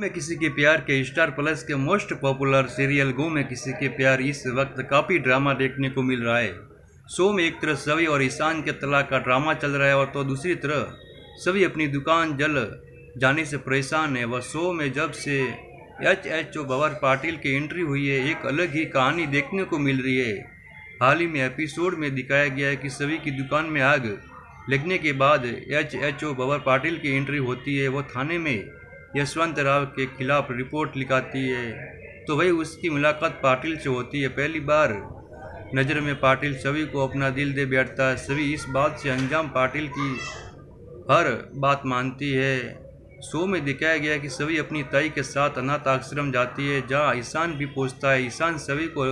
में किसी के प्यार के स्टार प्लस के मोस्ट पॉपुलर सीरियल गो में किसी के प्यार इस वक्त काफ़ी ड्रामा देखने को मिल रहा है। शो में एक तरफ़ सभी और ईशान के तलाक का ड्रामा चल रहा है और तो दूसरी तरफ़ सभी अपनी दुकान जल जाने से परेशान है। वह शो में जब से एच एच ओ बवर पाटिल की एंट्री हुई है, एक अलग ही कहानी देखने को मिल रही है। हाल ही में एपिसोड में दिखाया गया है कि सभी की दुकान में आग लगने के बाद एच एच ओ बवर पाटिल की एंट्री होती है। वह थाने में यशवंत राव के खिलाफ रिपोर्ट लिखाती है। तो वही उसकी मुलाकात पाटिल से होती है। पहली बार नज़र में पाटिल सभी को अपना दिल दे बैठता है। सभी इस बात से अंजाम पाटिल की हर बात मानती है। शो में दिखाया गया कि सभी अपनी ताई के साथ अनाथ आश्रम जाती है, जहाँ ईशान भी पहुँचता है। ईशान सभी को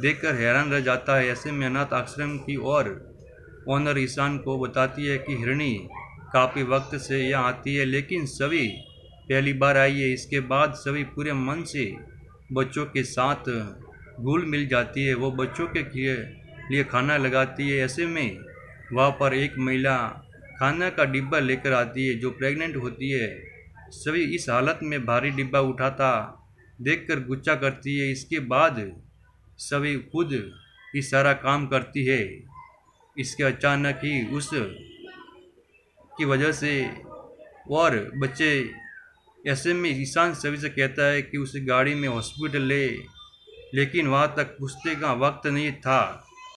देखकर हैरान रह जाता है। ऐसे में अनाथ आश्रम की और ओनर ईशान को बताती है कि हिरणी काफ़ी वक्त से यहाँ आती है, लेकिन सभी पहली बार आई है, इसके बाद सभी पूरे मन से बच्चों के साथ घुल मिल जाती है। वो बच्चों के लिए खाना लगाती है। ऐसे में वहाँ पर एक महिला खाना का डिब्बा लेकर आती है, जो प्रेग्नेंट होती है। सभी इस हालत में भारी डिब्बा उठाता, देखकर गुस्सा करती है। इसके बाद सभी खुद ही सारा काम करती है। इसके अचानक ही उस की वजह से और बच्चे ऐसे में ईशान सभी से कहता है कि उसे गाड़ी में हॉस्पिटल ले, लेकिन वहाँ तक पुछते का वक्त नहीं था।